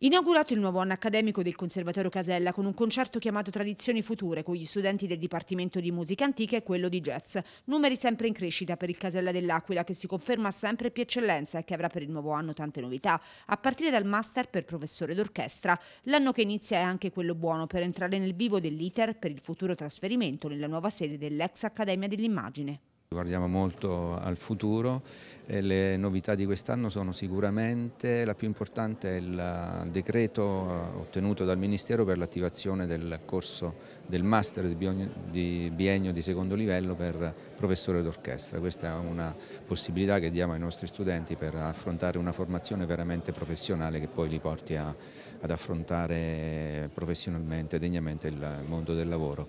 Inaugurato il nuovo anno accademico del Conservatorio Casella con un concerto chiamato Tradizioni Future con gli studenti del Dipartimento di Musica Antica e quello di Jazz. Numeri sempre in crescita per il Casella dell'Aquila che si conferma sempre più eccellenza e che avrà per il nuovo anno tante novità, a partire dal master per professore d'orchestra. L'anno che inizia è anche quello buono per entrare nel vivo dell'iter per il futuro trasferimento nella nuova sede dell'ex Accademia dell'Immagine. Guardiamo molto al futuro e le novità di quest'anno sono sicuramente, la più importante è il decreto eh, ottenuto dal Ministero per l'attivazione del corso del master di biennio di secondo livello per professore d'orchestra. Questa è una possibilità che diamo ai nostri studenti per affrontare una formazione veramente professionale che poi li porti a, ad affrontare professionalmente, degnamente il mondo del lavoro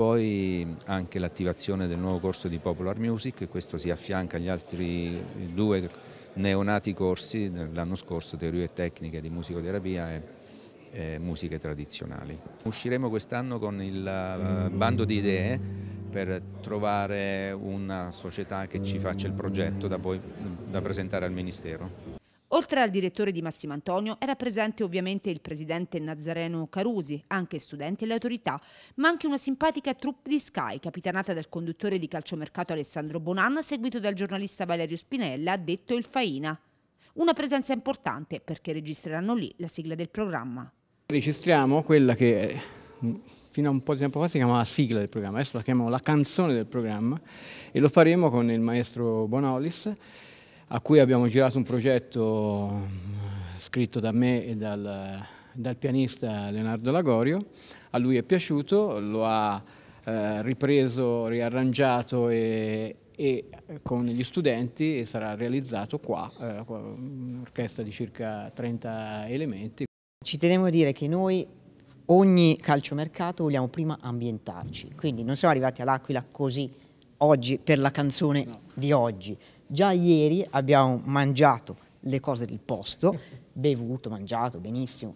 poi anche l'attivazione del nuovo corso di Popular Music, questo si affianca agli altri due neonati corsi dell'anno scorso, teorie tecniche di musicoterapia e, e musiche tradizionali. Usciremo quest'anno con il uh, bando di idee per trovare una società che ci faccia il progetto da, poi, da presentare al Ministero. Oltre al direttore di Massimo Antonio era presente ovviamente il presidente Nazareno Carusi, anche studenti e le autorità, ma anche una simpatica troupe di Sky, capitanata dal conduttore di calciomercato Alessandro Bonan, seguito dal giornalista Valerio Spinella, detto il Faina. Una presenza importante perché registreranno lì la sigla del programma. Registriamo quella che fino a un po' di tempo fa si chiamava sigla del programma, adesso la chiamiamo la canzone del programma e lo faremo con il maestro Bonolis a cui abbiamo girato un progetto mm, scritto da me e dal, dal pianista Leonardo Lagorio. A lui è piaciuto, lo ha eh, ripreso, riarrangiato e, e, con gli studenti e sarà realizzato qua, eh, un'orchestra di circa 30 elementi. Ci tenevo a dire che noi ogni calciomercato vogliamo prima ambientarci, quindi non siamo arrivati all'Aquila così oggi per la canzone no. di oggi, Già ieri abbiamo mangiato le cose del posto, bevuto, mangiato benissimo,